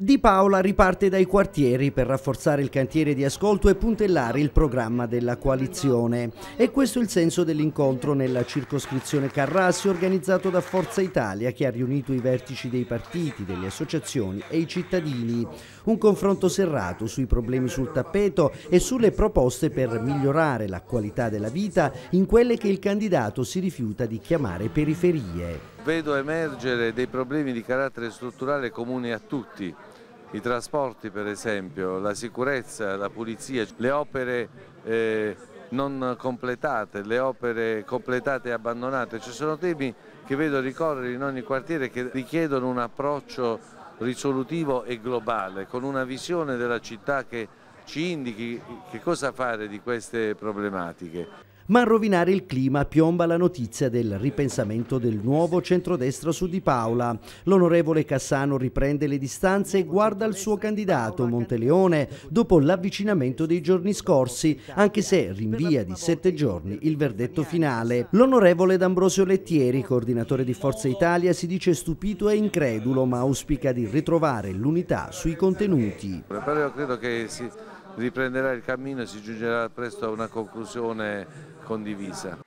Di Paola riparte dai quartieri per rafforzare il cantiere di ascolto e puntellare il programma della coalizione. E questo è il senso dell'incontro nella circoscrizione Carrassi organizzato da Forza Italia che ha riunito i vertici dei partiti, delle associazioni e i cittadini. Un confronto serrato sui problemi sul tappeto e sulle proposte per migliorare la qualità della vita in quelle che il candidato si rifiuta di chiamare periferie. Vedo emergere dei problemi di carattere strutturale comuni a tutti. I trasporti per esempio, la sicurezza, la pulizia, le opere eh, non completate, le opere completate e abbandonate, ci sono temi che vedo ricorrere in ogni quartiere che richiedono un approccio risolutivo e globale, con una visione della città che ci indichi che cosa fare di queste problematiche ma a rovinare il clima piomba la notizia del ripensamento del nuovo centrodestra su Di Paola. L'onorevole Cassano riprende le distanze e guarda il suo candidato Monteleone dopo l'avvicinamento dei giorni scorsi, anche se rinvia di sette giorni il verdetto finale. L'onorevole D'Ambrosio Lettieri, coordinatore di Forza Italia, si dice stupito e incredulo, ma auspica di ritrovare l'unità sui contenuti. Però io credo che si riprenderà il cammino e si giungerà presto a una conclusione condivisa.